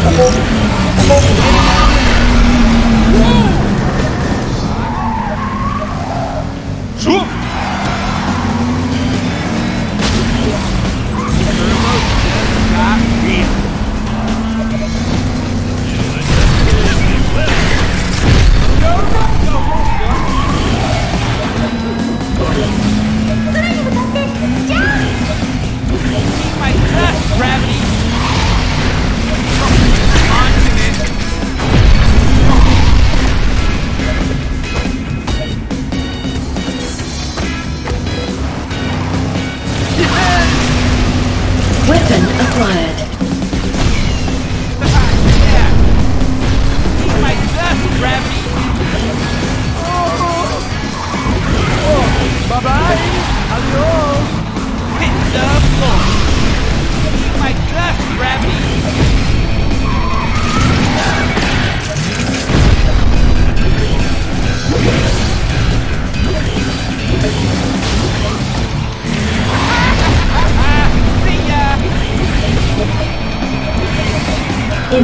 Thank.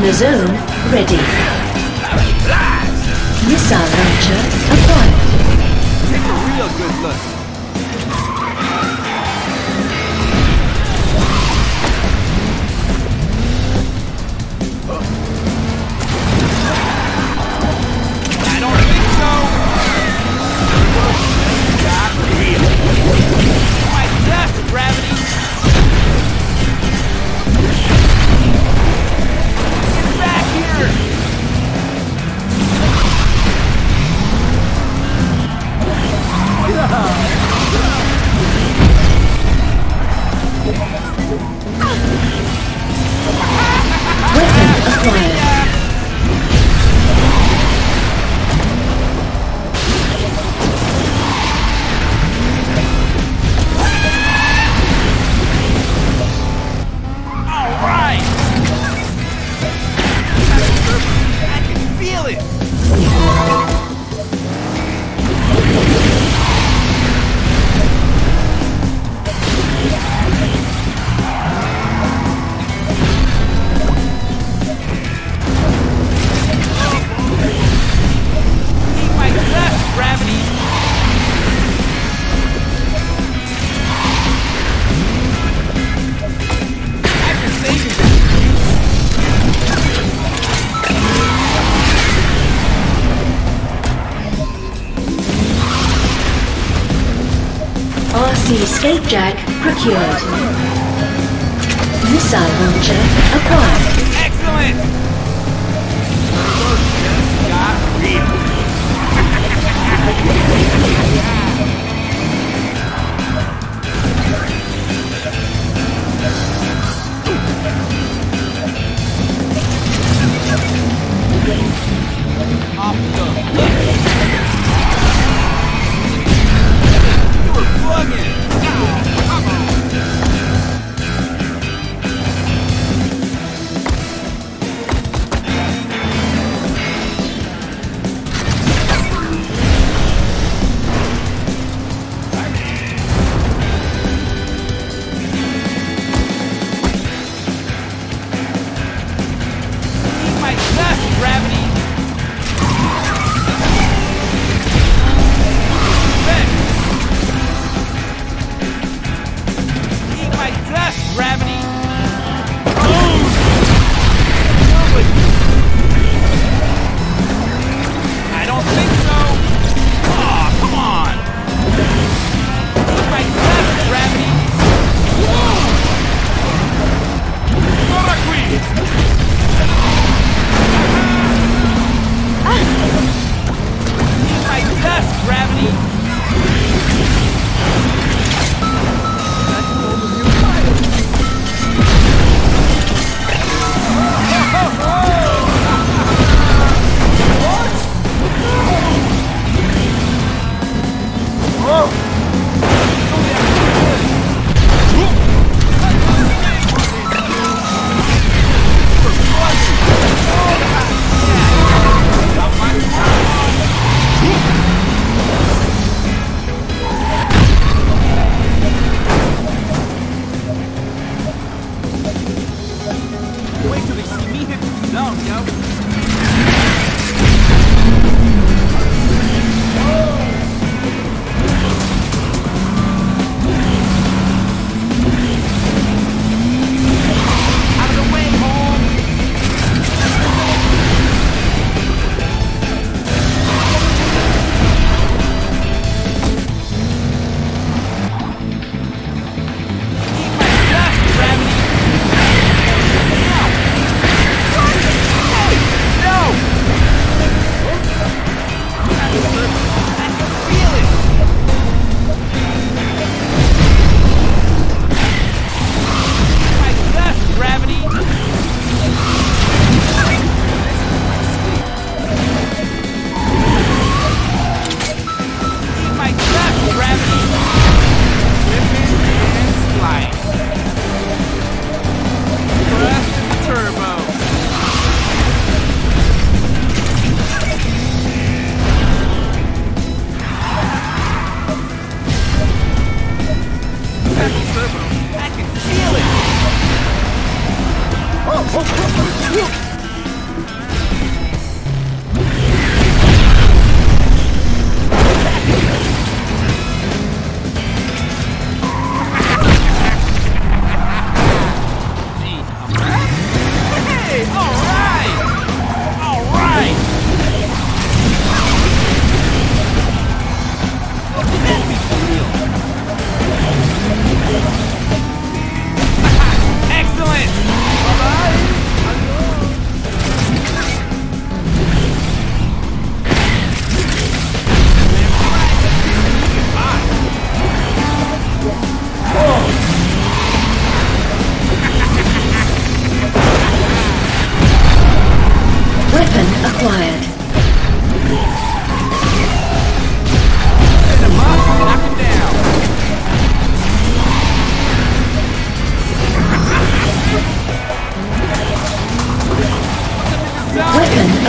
the Zone ready. Missile launcher acquired. jack procured. Missile launcher acquired. Excellent! Look!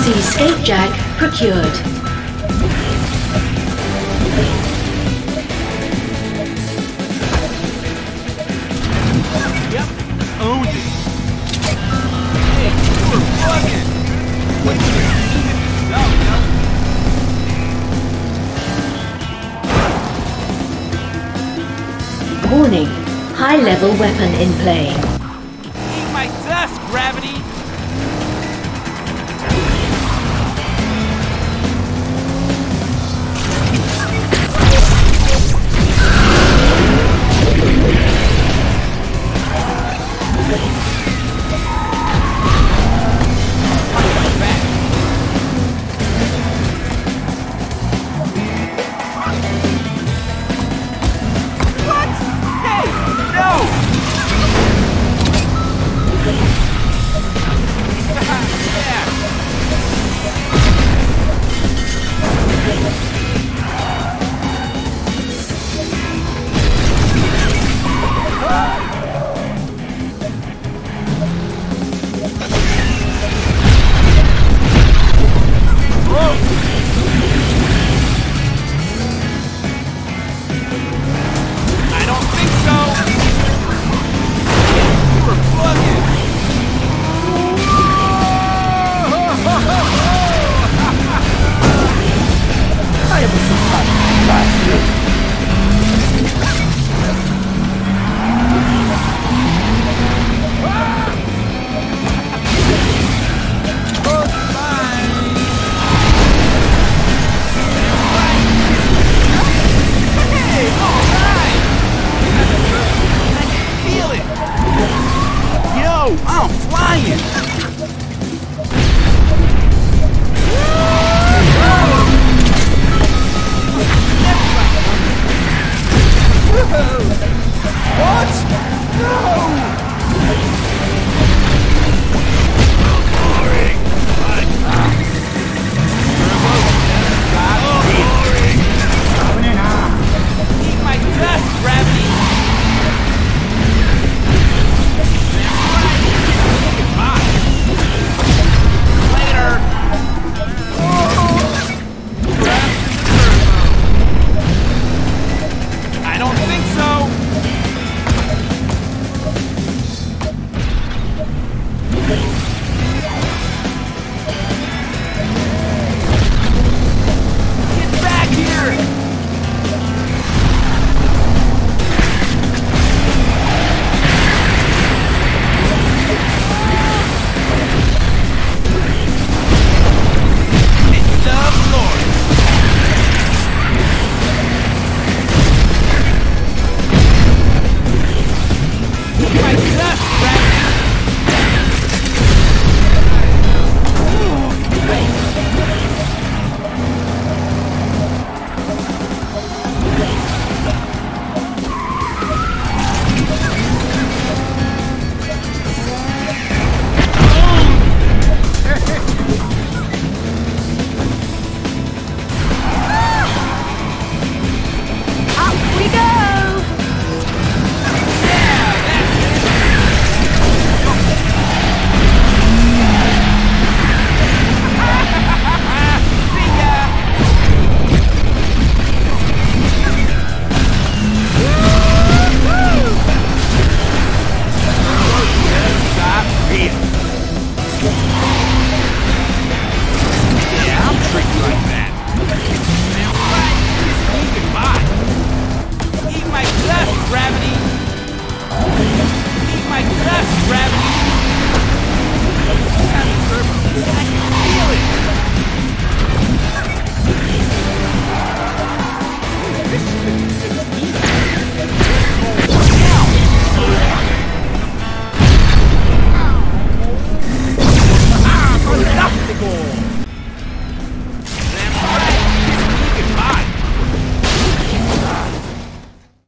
Escape skate jack procured. Yep, it. Hey, you. Warning, high-level weapon in play.